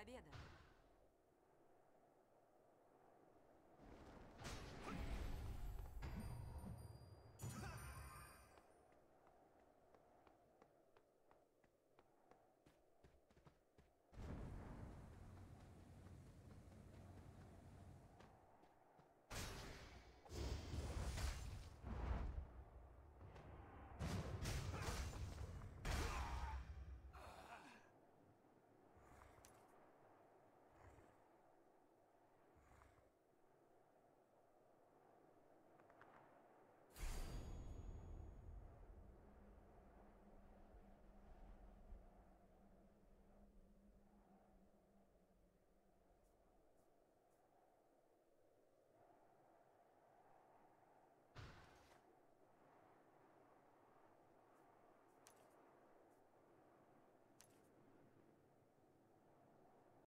победа!